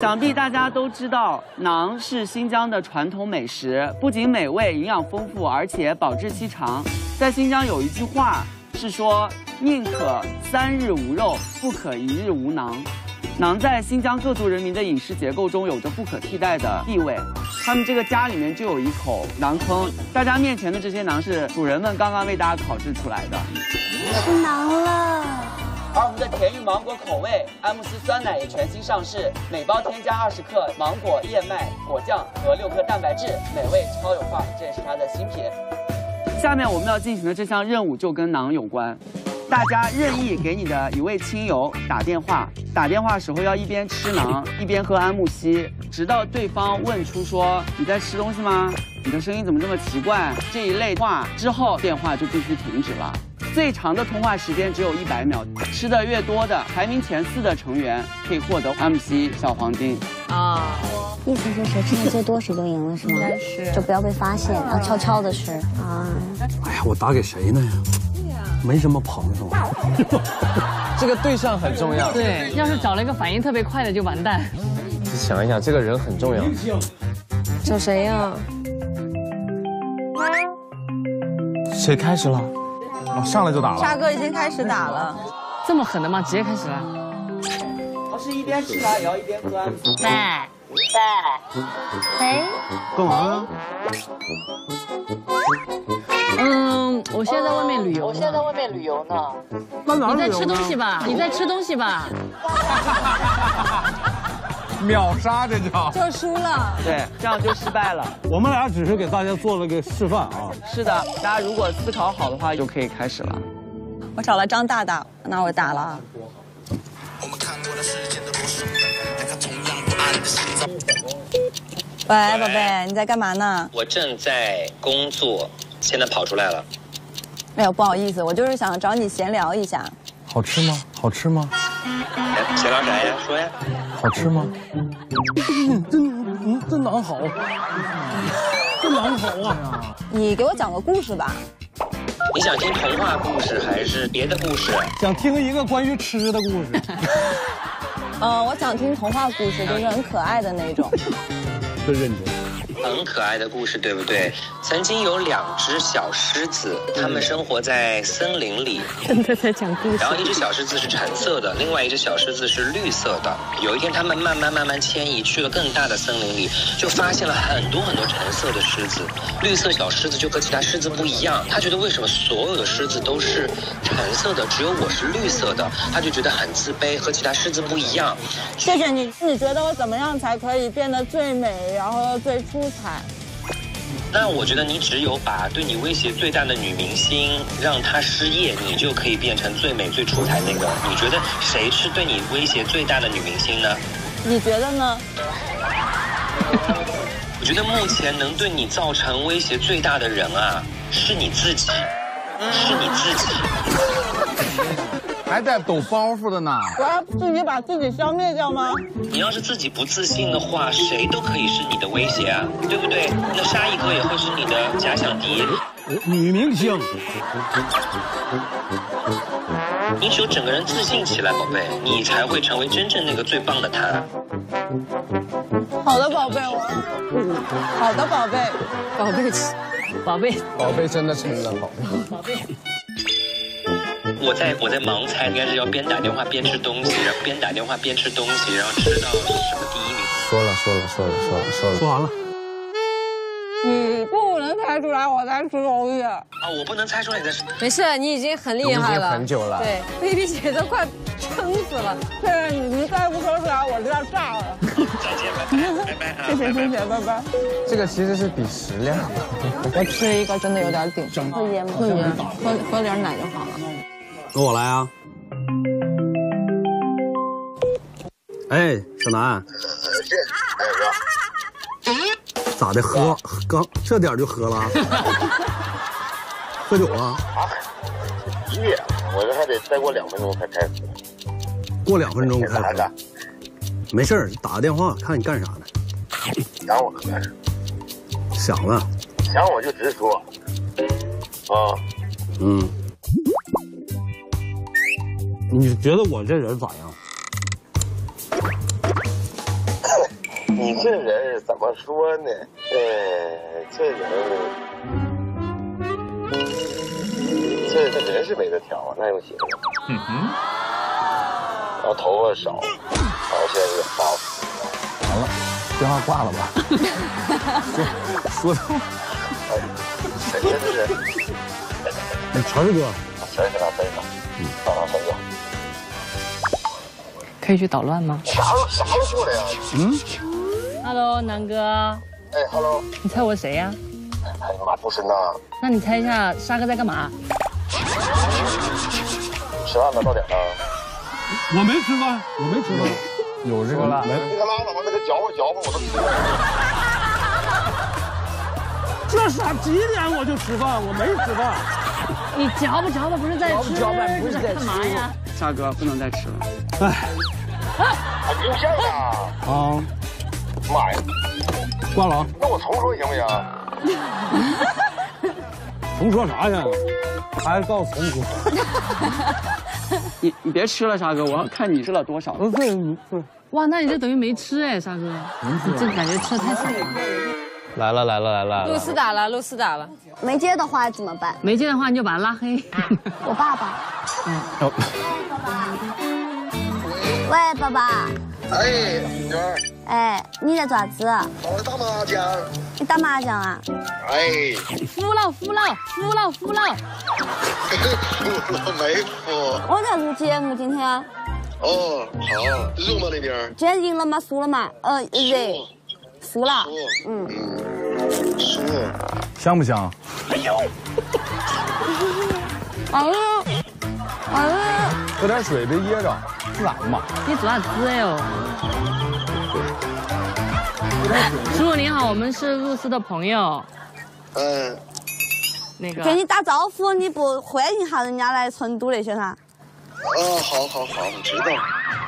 想必大家都知道，馕是新疆的传统美食，不仅美味、营养丰富，而且保质期长。在新疆有一句话是说：“宁可三日无肉，不可一日无馕。”馕在新疆各族人民的饮食结构中有着不可替代的地位。他们这个家里面就有一口馕坑，大家面前的这些馕是主人们刚刚为大家烤制出来的。吃馕了。而我们的甜芋芒果口味 M 四酸奶也全新上市，每包添加二十克芒果、燕麦果酱和六克蛋白质，美味超有范，这也是它的新品。下面我们要进行的这项任务就跟馕有关，大家任意给你的一位亲友打电话，打电话时候要一边吃馕一边喝安慕希，直到对方问出说你在吃东西吗？你的声音怎么这么奇怪？这一类话之后，电话就必须停止了。最长的通话时间只有一百秒，吃的越多的排名前四的成员可以获得 MC 小黄金。啊，意思是谁吃的最多谁就赢了是吗？应该是就不要被发现，要悄悄的吃啊。哎呀，我打给谁呢呀？没什么朋友。这个对象很重要。对，要是找了一个反应特别快的就完蛋。你想一想，这个人很重要。找谁呀？谁开始了？哦，上来就打了。沙哥已经开始打了。这么狠的吗？直接开始了。我是一边吃它也要一边喝安慕希。拜拜，哎，干嘛呢？嗯，我现在在外面旅游。我现在在外面旅游呢。那哪你在吃东西吧？你在吃东西吧？秒杀这叫。就输了。对，这样就失败了。我们俩只是给大家做了个示范啊。是的，大家如果思考好的话，就可以开始了。我找了张大大，那我打了啊。喂，宝贝，你在干嘛呢？我正在工作，现在跑出来了。没有，不好意思，我就是想找你闲聊一下。好吃吗？好吃吗？哎闲聊啥呀？说呀。好吃吗？嗯，真嗯，真难好，真难好啊！你给我讲个故事吧。你想听童话故事还是别的故事？想听一个关于吃的故事。嗯，我想听童话故事，就是很可爱的那种。真认真。很可爱的故事，对不对？曾经有两只小狮子，它们生活在森林里。真的在讲故事然。后一只小狮子是橙色的，另外一只小狮子是绿色的。有一天，它们慢慢慢慢迁移去了更大的森林里，就发现了很多很多橙色的狮子。绿色小狮子就和其他狮子不一样，它觉得为什么所有的狮子都是橙色的，只有我是绿色的？它就觉得很自卑，和其他狮子不一样。谢谢你，你觉得我怎么样才可以变得最美，然后最出彩？那我觉得你只有把对你威胁最大的女明星让她失业，你就可以变成最美最出彩那个。你觉得谁是对你威胁最大的女明星呢？你觉得呢？我觉得目前能对你造成威胁最大的人啊，是你自己，是你自己。还带抖包袱的呢。我要自己把自己消灭掉吗？你要是自己不自信的话，谁都可以是你的威胁啊，对不对？那沙溢哥也会是你的假想敌。女明星，你只有整个人自信起来，宝贝，你才会成为真正那个最棒的他。好的，宝贝，我。好的，宝贝。宝贝，宝贝，宝贝真的成了宝贝。宝贝。我在我在盲猜，应该是要边打电话边吃东西，然后边打电话边吃东西，然后吃到是什么第一名。说了说了说了说了说了。说完了。你不能猜出来我在吃东西。啊，我不能猜出来你在吃。没事，你已经很厉害了。已经很久了对，baby 姐都快撑死了。对，你你再不说出来，我就要炸了。再见，拜拜，拜拜啊！谢谢谢谢，拜拜。这个其实是比食量。我吃一个真的有点顶，会噎吗？会噎，喝喝点奶就好了。那我来啊。哎，小南。咋的？喝刚这点就喝了？喝酒了？一月，我这还得再过两分钟才开始。过两分钟开始干啥的？没事儿，打个电话看你干啥呢？想我了干啥？想了。想我就直说。啊，嗯。你觉得我这人咋样？你这人怎么说呢？呃，这人，这这人是没得挑啊，那用行吗？嗯哼，然后头发少，而且是发福。完了，电话挂了吧？说说的，哎，谁呀这是？那晨儿哥，谁是哪谁呢？嗯，啊，谁呀？可以去捣乱吗啥啥时候过来呀？嗯，？Hello，南哥，哎，hello，你猜我谁呀？哎呀妈，不是那，那你猜一下沙哥在干嘛？吃饭了，到点了。我没吃饭，我没吃饭，有这个了。你可拉倒吧，那个嚼吧嚼吧，我都吃了。这啥几点我就吃饭，我没吃饭。你嚼吧嚼吧，不是在吃，嚼吧不是在干嘛呀？沙哥不能再吃了。哎，啊，不用线呢。啊，妈呀，挂了啊，那我重说行不行？重说啥呀？还告诉重说。你你别吃了，沙哥，我要看你吃了多少。不是不是，哇，那你这等于没吃哎，沙哥，你这感觉吃的太少了。来了来了来了露。丝打了，露丝打了。没接的话怎么办？没接的话你就把他拉黑。我爸爸嗯。喂，爸爸。哎，女儿，哎，你在做啥子？我打麻将。你打麻将啊？哎，服了服了服了服了，服了 没服？我在录节目，今天。哦，好，热吗那边？今天赢了吗？输了吗？呃，赢。输了。嗯。香不香？哎呀！哎呀！喝点水别噎着，自然嘛。你做啥子哟？叔叔您好，我们是露丝的朋友。嗯，那个给你打招呼，你不欢迎一下人家来成都那些噻？哦，好好好，我知道。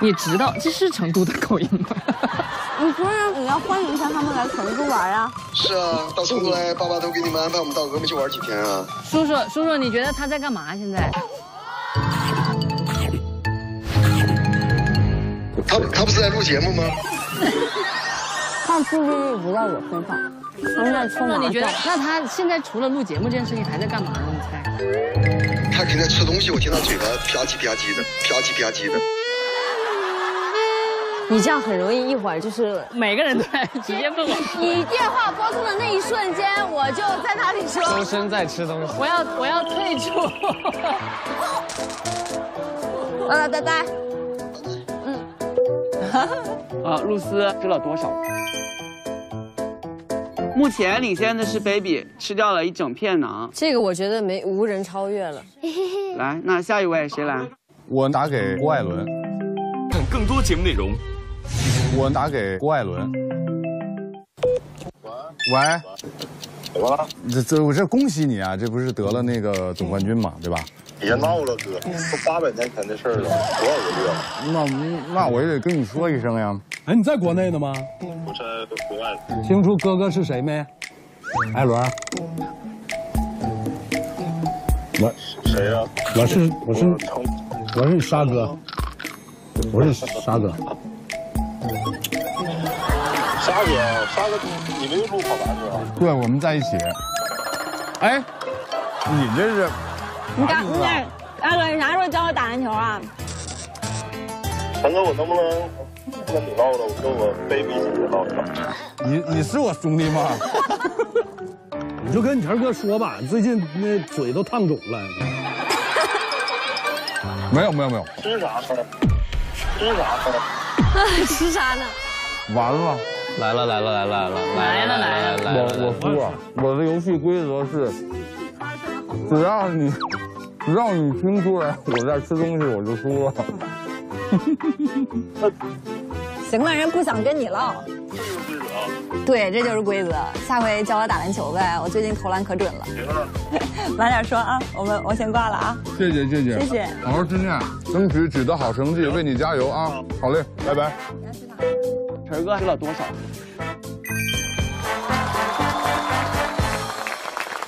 你知道这是成都的口音吗？你不是你要欢迎一下他们来成都玩啊？是啊，到成都来，爸爸都给你们安排，我们到峨眉去玩几天啊。叔叔叔叔，你觉得他在干嘛？现在？他他不是在录节目吗？他注意力不在我身上，他们在冲麻那你觉得将。？那他现在除了录节目这件事情，还在干嘛呢？你猜？他肯定在吃东西，我听他嘴巴吧唧吧唧的，吧唧吧唧的。你这样很容易一会儿就是每个人都在直接问我，你电话拨通的那一瞬间，我就在那里说。周深在吃东西。我要我要退出。呃，拜拜。嗯 啊，露丝吃了多少？目前领先的是 baby，吃掉了一整片馕。这个，我觉得没无人超越了。来，那下一位谁来？我打给郭艾伦，看更多节目内容。我打给郭艾伦。喂，怎么了？这这我这恭喜你啊！这不是得了那个总冠军嘛，对吧？别闹了，哥，都八百年前的事了，多少个月了？那那我也得跟你说一声呀。哎，你在国内呢吗？我在国外。听出哥哥是谁没？艾伦，我谁呀、我是我是我是沙哥，我是沙哥。沙哥，沙哥，你们又录跑男是吧？对，我们在一起。哎，你这是你干你大哥，你啥时候教我打篮球啊？陈哥，我能不能不跟你唠了？我跟我 baby 姐姐唠一唠。你你是我兄弟吗？你就跟你强哥说吧，最近那嘴都烫肿了。没有没有没有，吃啥呢？吃啥呢？吃啥呢？完了。来了来了来了来了来了来了来了！我我输了，我的游戏规则是，只要你只要你听出来我在吃东西，我就输了。行了，人不想跟你唠。规则对，这就是规则。下回教我打篮球呗，我最近投篮可准了。晚点说啊，我们我先挂了啊。谢谢谢谢谢谢好好训练，争取取得好成绩，为你加油啊！好嘞，拜拜。晨哥吃了多少？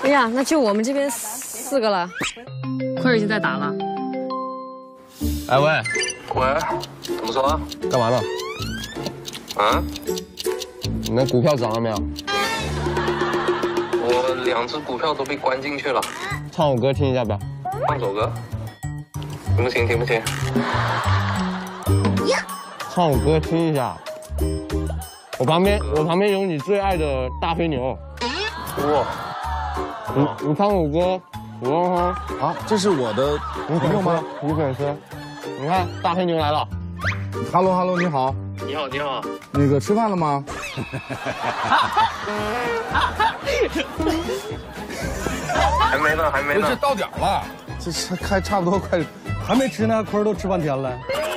哎呀，那就我们这边四个了。坤儿已经在打了，哎喂，喂，怎么说？干嘛呢？啊？你的股票涨了没有？我两只股票都被关进去了。唱首歌听一下呗。唱首歌？行不行，听不行。唱首歌听一下。我旁边，我旁边有你最爱的大飞牛。哇！你你唱首歌，我问哈。啊，这是我的朋友吗？女粉丝？你看大飞牛来了。Hello Hello，你好。你好，你好。那个吃饭了吗？还没呢，还没呢。这到点了，这差开差不多快，还没吃呢，坤儿都吃半天了，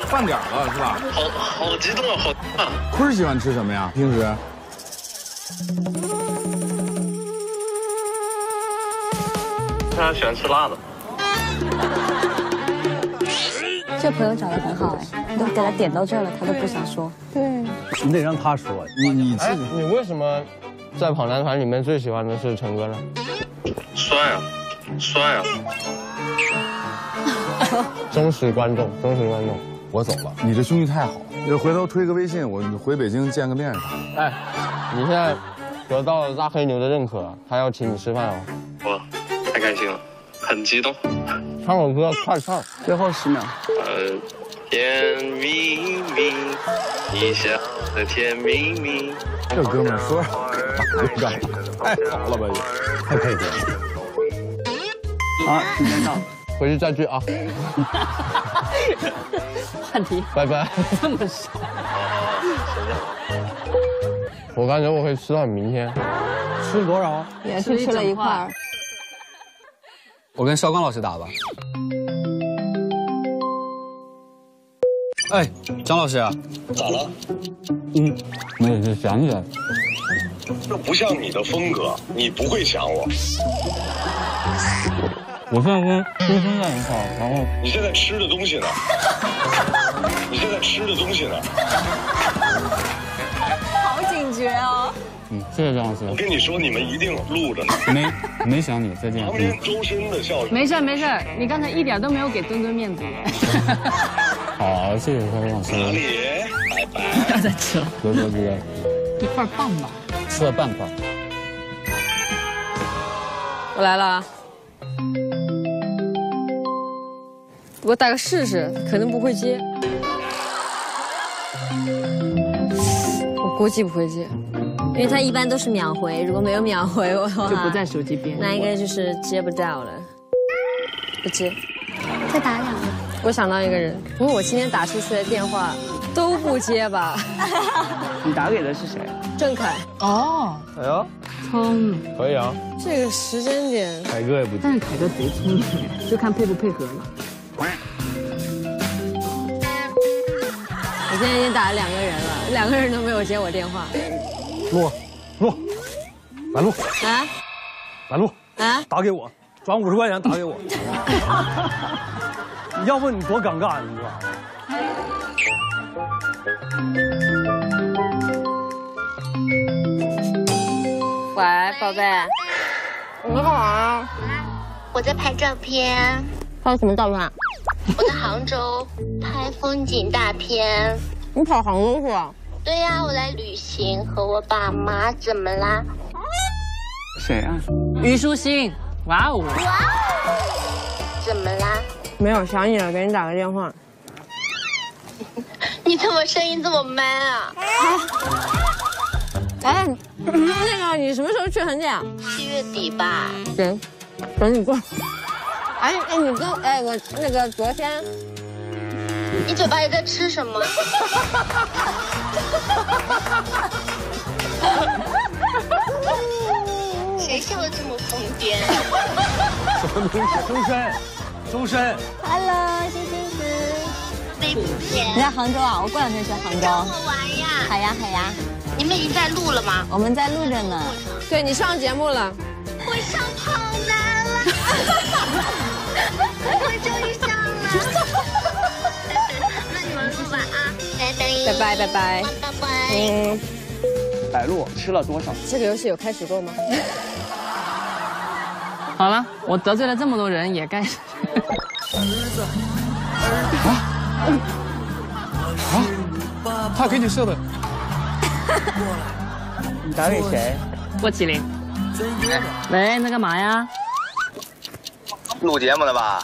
饭点了是吧？好好激动啊，好啊！坤儿喜欢吃什么呀？平时？他喜欢吃辣的。这朋友长得很好哎，你都给他点到这儿了，他都不想说。对，你得让他说。你你自哎，己你为什么在跑男团里面最喜欢的是陈哥呢？帅啊，帅啊！忠实观众，忠实观众。我走了，你这兄弟太好了。你回头推个微信，我回北京见个面啥的。哎，你现在得到了大黑牛的认可，他要请你吃饭哦。哇，太开心了，很激动。唱首歌，快唱！最后十秒。呃，甜蜜蜜，你笑的甜蜜蜜。这哥们儿说啥干太好了吧也，太配合了。好，时间到。回去再聚啊！换题，拜拜。这么少。我感觉我可以吃到你明天。吃多少？也是吃了一块儿。我跟邵刚老师打吧。哎，张老师，咋了？嗯，没有，就想起来。这不像你的风格，你不会想我。我现在跟孙生在一块儿，然后你现在吃的东西呢？你现在吃的东西呢？好警觉哦。嗯，谢谢张老师。我跟你说，你们一定录着呢。没没想你，再见。旁边周深的笑容。没事没事，你刚才一点都没有给墩墩面子。好，谢谢张老师。哪里？拜拜。不要再吃了，得得得，一块半吧。吃了半块。我来了我打个试试，可能不会接。我估计不会接，因为他一般都是秒回，如果没有秒回我的话，就不在手机边。那应该就是接不到了。不接，再打两个。我想到一个人，不过我今天打出去的电话都不接吧？你打给的是谁？郑恺。哦，哎呦，聪明。可以啊。这个时间点，凯哥也不接。但是凯哥贼聪明，就看配不配合了。我现在已经打了两个人了，两个人都没有接我电话。录，录，来录，啊来录，啊！打给我，转五十块钱打给我。要不你多尴尬，你知道吗？喂，宝贝，你干嘛？我在拍照片。拍什么照片？我在杭州拍风景大片。你跑杭州去啊？对呀、我来旅行，和我爸妈。怎么啦？谁啊？虞书欣。哇哦！哇哦！怎么啦？没有，想你了，给你打个电话。你怎么声音这么 man 啊？哎，那个你什么时候去横店啊？七月底吧。行，等你过。哎哎，你跟哎我那个昨天，你嘴巴里在吃什么？谁笑的这么疯癫？什么东西？周深，周深。Hello，星星子。你在杭州啊？我过两天去杭州。跟我玩呀？好呀好呀。你们已经在录了吗？我们在录着呢。对你上节目了。我上跑那你们录吧啊，拜拜。拜拜拜拜。拜拜。嗯。白鹿吃了多少？这个游戏有开始过吗？好了，我得罪了这么多人，也该。啊啊他给你设的。你打给谁？郭麒麟。喂，在干嘛呀？录节目呢吧？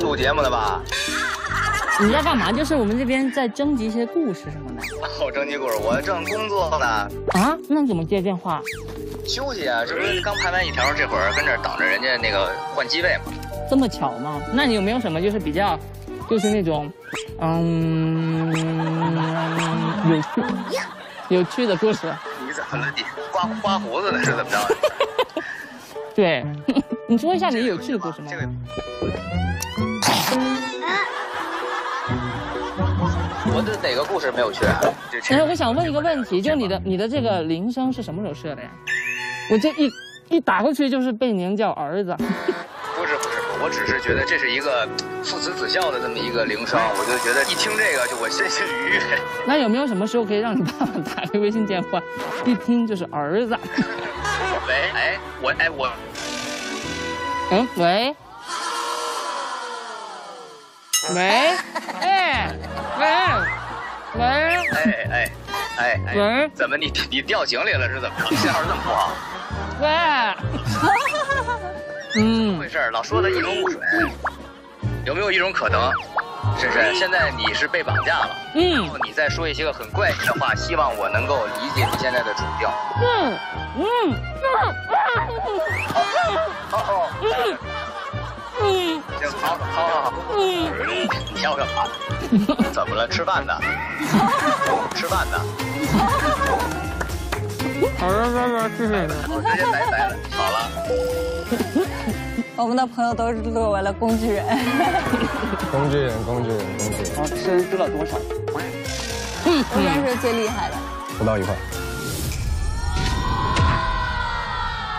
录节目的吧？你在干嘛？就是我们这边在征集一些故事什么的。哦，征集故事，我正工作呢。啊？那你怎么接电话？休息啊，这不是刚拍完一条，这会儿跟这儿等着人家那个换机位嘛。这么巧吗？那你有没有什么就是比较，就是那种，嗯，有趣、有趣的故事？你怎么了？你刮刮胡子呢是怎么着？对，你说一下你有趣的故事吗？我的哪个故事没有趣啊？哎，我想问一个问题，就你的你的这个铃声是什么时候设的呀？我这一一打过去就是被您叫儿子。不是不是，我只是觉得这是一个父慈子孝的这么一个铃声，我就觉得一听这个就我身心愉悦。那有没有什么时候可以让你爸爸打个微信电话，一听就是儿子？喂，哎，我哎我，嗯，喂，喂，哎，喂，喂，哎哎哎哎，喂，怎么你你掉井里了是怎么着？信号这么不好？喂，嗯，怎么回事？老说的一头雾水，有没有一种可能，婶婶，现在你是被绑架了？嗯，你再说一些个很怪异的话，希望我能够理解你现在的处调。嗯。嗯。好好嗯。嗯，行，好，好，好，好。嗯，你要干嘛？怎么了？吃饭呢？吃饭呢？好了，拜拜，谢谢你。我直接拜拜了。好了。我们的朋友都是沦为了工具人。工具人，工具人，工具人。啊，吃吃了多少？应该是最厉害的。不到一块。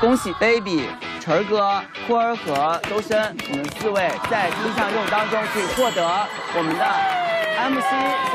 恭喜 baby、晨儿哥、坤儿和周深，你们四位在第一项任务当中可以获得我们的 MC 小。